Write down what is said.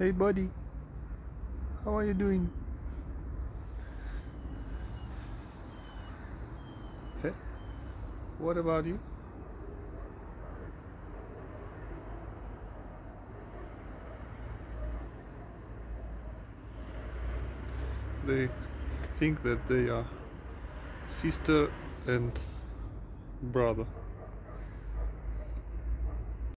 Hey buddy, how are you doing? Hey, what about you? They think that they are sister and brother.